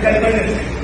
Gracias.